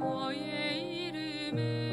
O yeğrime